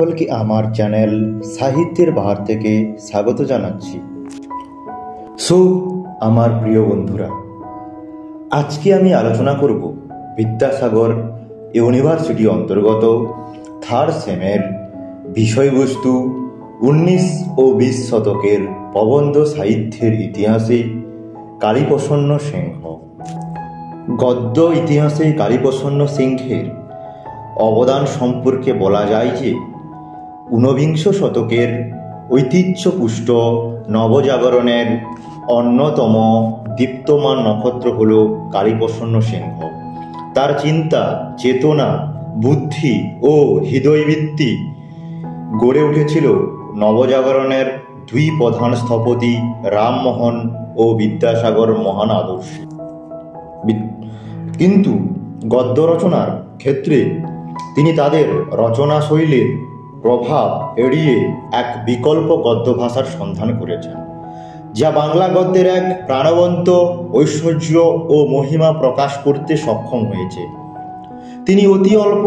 সকলকে আমার চ্যানেল সাহিত্যের বাহার থেকে স্বাগত জানাচ্ছি। সো, আমার প্রিয় বন্ধুরা, আজকে আমি আলোচনা করব বিদ্যাসাগর ইউনিভার্সিটি অন্তর্গত থার্ড সেমের বিষয়বস্তু উনিশ ও বিশ শতকের প্রবন্ধ সাহিত্যের ইতিহাসে কালীপ্রসন্ন সিংহ। গদ্য ইতিহাসে কালীপ্রসন্ন সিংহের অবদান সম্পর্কে বলা যায় যে ঊনবিংশ শতকের ঐতিহ্যপুষ্ট নবজাগরণের অন্যতম দীপ্তমান নক্ষত্র হল কালীপ্রসন্ন সিংহ। তার চিন্তা, চেতনা, বুদ্ধি ও হৃদয়বৃত্তি গড়ে উঠেছিল নবজাগরণের দুই প্রধান স্থপতি রামমোহন ও বিদ্যাসাগর মহান আদর্শ। কিন্তু গদ্য রচনার ক্ষেত্রে তিনি তাদের রচনা শৈলীর প্রভাব এড়িয়ে এক বিকল্প গদ্য ভাষার সন্ধান করেছেন, যা বাংলা গদ্যের এক প্রাণবন্ত, ঐশ্বর্য ও মহিমা প্রকাশ করতে সক্ষম হয়েছে। তিনি অতি অল্প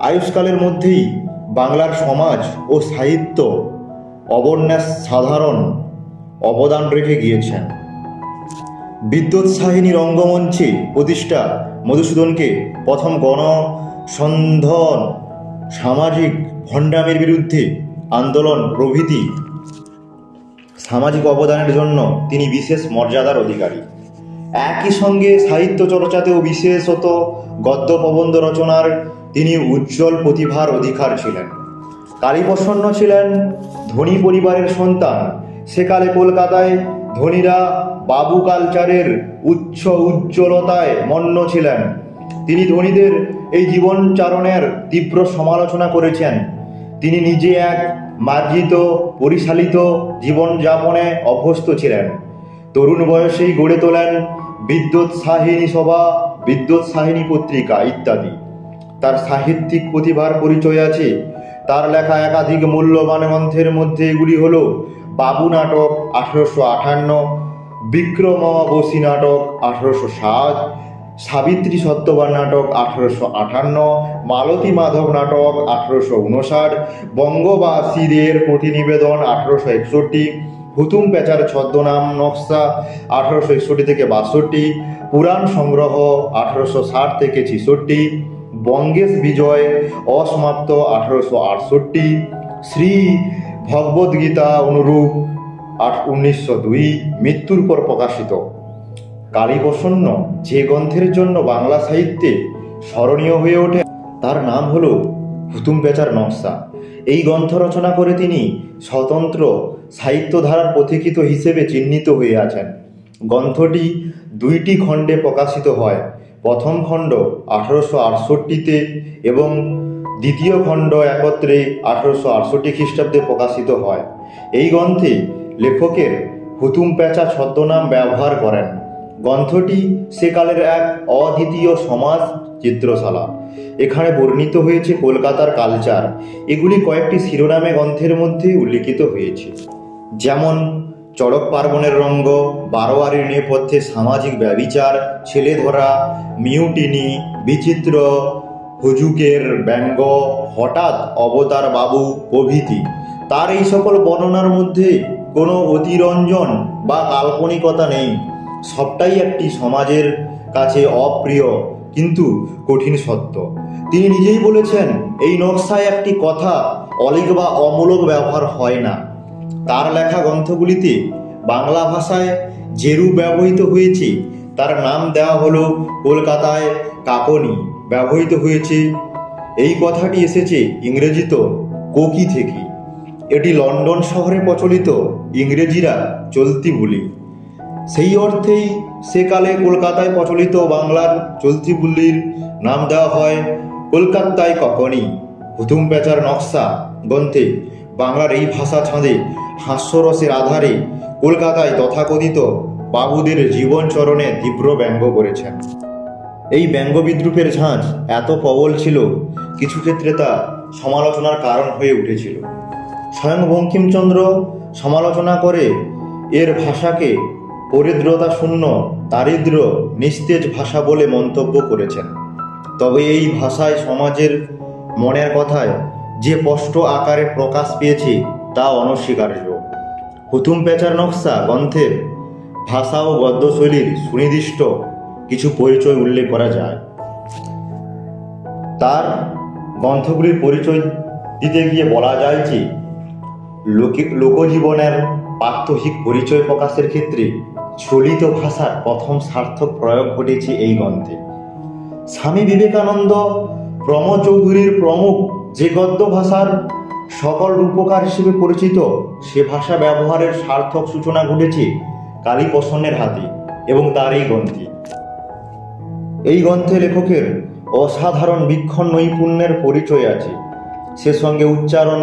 আয়ুষ্কালের মধ্যেই বাংলার সমাজ ও সাহিত্য অবন্যাস সাধারণ অবদান রেখে গিয়েছেন। বিদ্যুৎ সাহিনী রঙ্গমঞ্চে প্রতিষ্ঠা মধুসূদনকে প্রথম গণসন্ধন সামাজিক ভণ্ডামের বিরুদ্ধে আন্দোলন, প্রভৃতি সামাজিক অবদানের জন্য তিনি বিশেষ মর্যাদার অধিকারী। একই সঙ্গে সাহিত্য চর্চাতেও বিশেষত গদ্য প্রবন্ধ রচনার তিনি উজ্জ্বল প্রতিভার অধিকার ছিলেন। কালীপ্রসন্ন ছিলেন, ধনী পরিবারের সন্তান। সেকালে কলকাতায় ধনীরা বাবু কালচারের উচ্চ উজ্জ্বলতায় মন্ন ছিলেন। তিনি ধনীদের এই জীবনচারণের তীব্র সমালোচনা করেছেন। তিনি নিজে এক মার্জিত, পরিচালিত জীবনযাপনে অভ্যস্ত ছিলেন। তরুণ বয়সেই গড়ে তোলেন বিদ্যুৎ সাহিনী সভা, বিদ্যুৎ সাহিনী পত্রিকা ইত্যাদি। তার সাহিত্যিক প্রতিভার পরিচয় আছে। তার লেখা একাধিক মূল্যবান গ্রন্থের মধ্যে এগুলি হল বাবু নাটক আঠারোশো আঠান্ন, বিক্রমাবসী নাটক আঠারোশো সাত সাবিত্রী সত্যবান নাটক আঠারোশো আঠান্ন, মালতী মাধব নাটক আঠারোশো উনষাট, বঙ্গবাসীদের প্রতিনিবেদন আঠারোশো একষট্টি, হুতুম পেচার ছদ্মনাম নকশা আঠারোশো একষট্টি থেকে বাষট্টি, পুরাণ সংগ্রহ আঠারোশো ষাট থেকে ছেষট্টি, বঙ্গেশ বিজয় অসমাপ্ত আঠারোশো আটষট্টি, শ্রী ভগবদ্গীতা অনুরূপ আট উনিশশো দুই, মৃত্যুর পর প্রকাশিত। কালীপ্রসন্ন যে গ্রন্থের জন্য বাংলা সাহিত্যে স্মরণীয় হয়ে ওঠে, তার নাম হল হুতুম পেচার নকশা। এই গ্রন্থ রচনা করে তিনি স্বতন্ত্র সাহিত্যধারার পথিকৃত হিসেবে চিহ্নিত হয়ে আছেন। গ্রন্থটি দুইটি খণ্ডে প্রকাশিত হয়। প্রথম খণ্ড আঠারোশো আটষট্টিতে এবং দ্বিতীয় খণ্ড একত্রে আঠারোশো আটষট্টি খ্রিস্টাব্দে প্রকাশিত হয়। এই গ্রন্থে লেখকের হুতুম পেঁচা ছদ্মনাম ব্যবহার করেন। গ্রন্থটি সেকালের এক অদ্বিতীয় সমাজ চিত্রশালা। এখানে বর্ণিত হয়েছে কলকাতার কালচার। এগুলি কয়েকটি শিরোনামে গ্রন্থের মধ্যে উল্লিখিত হয়েছে। যেমন, চড়ক পার্বণের রঙ্গ বারোয়ারির নেপথ্যে সামাজিক ব্যবিচার, ছেলে ধরা, মিউটিনি, বিচিত্র হুজুকের ব্যঙ্গ, হঠাৎ অবতার বাবু, প্রভৃতি। তার এই সকল বর্ণনার মধ্যে কোনো অতিরঞ্জন বা কাল্পনিকতা নেই। সবটাই একটি সমাজের কাছে অপ্রিয়, কিন্তু কঠিন সত্য। তিনি নিজেই বলেছেন, এই নকশায় একটি কথা অলিক বা অমূলক ব্যবহার হয় না। তার লেখা গ্রন্থগুলিতে বাংলা ভাষায় যেরূপ ব্যবহৃত হয়েছে, তার নাম দেওয়া হলো কলকাতায় কাকনি ব্যবহৃত হয়েছে, এই কথাটি এসেছে ইংরেজিত কোকি থেকে। এটি লন্ডন শহরে প্রচলিত ইংরেজিরা চলতি বলি। সেই অর্থেই সেকালে কলকাতায় প্রচলিত বাংলার চলতি বুল্লির নাম দেওয়া হয় কলকাতায় কখনই। হুতুম পেঁচার নকশা গ্রন্থে বাংলার এই ভাষা ছাঁদে হাস্যরসের আধারে কলকাতায় তথাকথিত বাবুদের জীবনচরণে তীব্র ব্যঙ্গ করেছেন। এই ব্যঙ্গ বিদ্রুপের ঝাঁঝ এত প্রবল ছিল, কিছু ক্ষেত্রে তা সমালোচনার কারণ হয়ে উঠেছিল। স্বয়ং বঙ্কিমচন্দ্র সমালোচনা করে এর ভাষাকে পরিদ্রতা শূন্য দারিদ্র নিস্তেজ ভাষা বলে মন্তব্য করেছেন। তবে এই ভাষায় সমাজের মনের কথায় যে স্পষ্ট আকারে প্রকাশ পেয়েছে তা অনস্বীকার্য। হুতুম পেঁচার নকশা গ্রন্থের ভাষা ও গদ্যশৈলীর সুনির্দিষ্ট কিছু পরিচয় উল্লেখ করা যায়। তার গ্রন্থগুলির পরিচয় দিতে গিয়ে বলা যায় যে, লোকে, লোকজীবনের প্রাত্যহিক পরিচয় প্রকাশের ক্ষেত্রে চলিত ভাষার প্রথম সার্থক প্রয়োগ ঘটেছে এই গ্রন্থে। স্বামী বিবেকানন্দ প্রমোদ চৌধুরীর প্রমুখ যে গদ্য ভাষার সকল রূপকার হিসেবে পরিচিত, সে ভাষা ব্যবহারের সার্থক সূচনা ঘটেছে কালীপ্রসন্নের হাতে এবং তার এই গ্রন্থে। এই গ্রন্থে লেখকের অসাধারণ বীক্ষণ নৈপুণ্যের পরিচয় আছে। সে সঙ্গে উচ্চারণ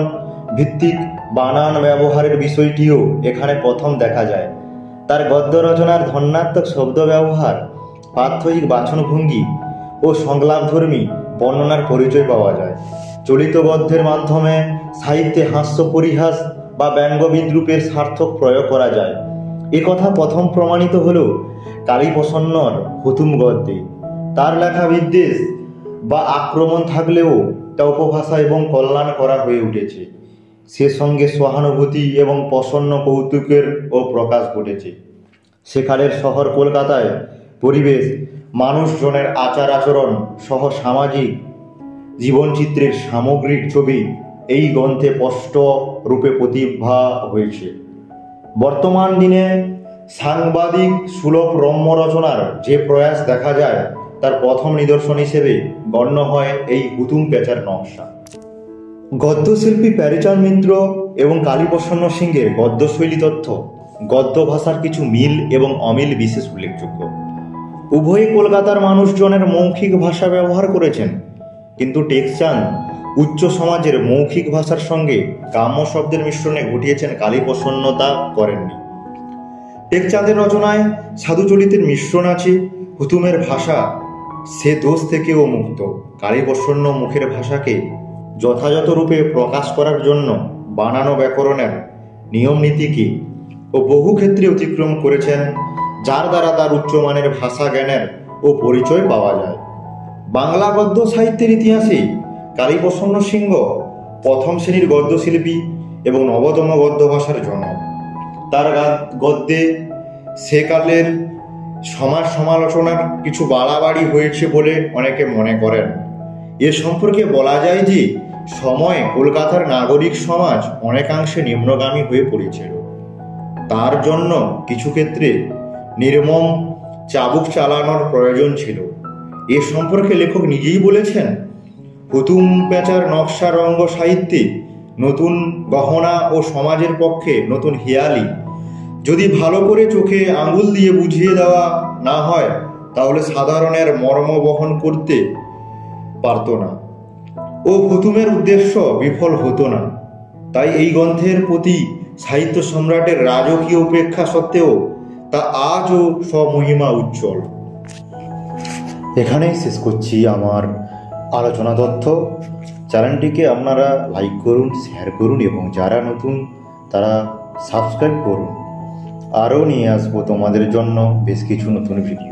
ভিত্তিক বানান ব্যবহারের বিষয়টিও এখানে প্রথম দেখা যায়। তার গদ্য রচনার ধন্যাত্মক শব্দ ব্যবহার প্রাত্যহিক বাচনভঙ্গি ও সংলাপধর্মী বর্ণনার পরিচয় পাওয়া যায়। চলিত গদ্যের মাধ্যমে সাহিত্যে হাস্য পরিহাস বা ব্যঙ্গ বিদ্রুপের সার্থক প্রয়োগ করা যায়। এ কথা প্রথম প্রমাণিত হল কালীপ্রসন্নর হুতুম গদ্যে। তার লেখা বিদ্বেষ বা আক্রমণ থাকলেও তা উপভাষা এবং কল্যাণ করা হয়ে উঠেছে। সে সঙ্গে সহানুভূতি এবং প্রসন্ন কৌতুকের ও প্রকাশ ঘটেছে। সেকালের শহর কলকাতায় পরিবেশ, মানুষজনের আচার আচরণ সহ সামাজিক জীবনচিত্রের সামগ্রিক ছবি এই গ্রন্থে স্পষ্ট রূপে প্রতিভা হয়েছে। বর্তমান দিনে সাংবাদিক সুলভ রম্য রচনার যে প্রয়াস দেখা যায়, তার প্রথম নিদর্শন হিসেবে গণ্য হয় এই হুতুম পেঁচার নকশা। গদ্যশিল্পী প্যারিচাঁদ মিত্র এবং কালীপ্রসন্ন সিংহের গদ্যশৈলী তথ্য, গদ্য ভাষার কিছু মিল এবং অমিল বিশেষ উল্লেখযোগ্য। উভয়ই কলকাতার মানুষজনের মৌখিক ভাষা ব্যবহার করেছেন, কিন্তু টেকচাঁদ উচ্চ সমাজের মৌখিক ভাষার সঙ্গে কাম্য শব্দের মিশ্রণে ঘটিয়েছেন কালীপ্রসন্নতা করেননি। টেকচাঁদের রচনায় সাধুচরিতের মিশ্রণ আছে, হুতুমের ভাষা সে দোষ থেকেও মুক্ত। কালীপ্রসন্ন মুখের ভাষাকে যথাযথ রূপে প্রকাশ করার জন্য বানানো ব্যাকরণের নিয়ম নীতিকে ও বহু ক্ষেত্রে অতিক্রম করেছেন, যার দ্বারা তার উচ্চমানের ভাষা জ্ঞানের ও পরিচয় পাওয়া যায়। বাংলা গদ্য সাহিত্যের ইতিহাসে কালীপ্রসন্ন সিংহ প্রথম শ্রেণির গদ্যশিল্পী এবং নবতম গদ্য ভাষার জনক। তার গদ্যে সেকালের সমাজ সমালোচনার কিছু বাড়াবাড়ি হয়েছে বলে অনেকে মনে করেন। এ সম্পর্কে বলা যায় যে, সময়ে কলকাতার নাগরিক সমাজ অনেকাংশে নিম্নগামী হয়ে পড়েছিল তার জন্য কিছু ক্ষেত্রে নির্মম চাবুক চালানোর প্রয়োজন ছিল। এ সম্পর্কে লেখক নিজেই বলেছেন হুতুম পেঁচার নকশা রঙ্গ সাহিত্যে নতুন গহনা ও সমাজের পক্ষে নতুন হেয়ালি। যদি ভালো করে চোখে আঙুল দিয়ে বুঝিয়ে দেওয়া না হয়, তাহলে সাধারণের মর্ম বহন করতে পারত না। ও হুতুমের উদ্দেশ্য বিফল হতো না। তাই এই গ্রন্থের প্রতি সাহিত্য সম্রাটের রাজকীয় উপেক্ষা সত্ত্বেও তা আজও স্বমহিমা উজ্জ্বল। এখানেই শেষ করছি আমার আলোচনা তথ্য। চ্যানেলটিকে আপনারা লাইক করুন, শেয়ার করুন এবং যারা নতুন, তারা সাবস্ক্রাইব করুন। আরও নিয়ে আসব তোমাদের জন্য বেশ কিছু নতুন ভিডিও।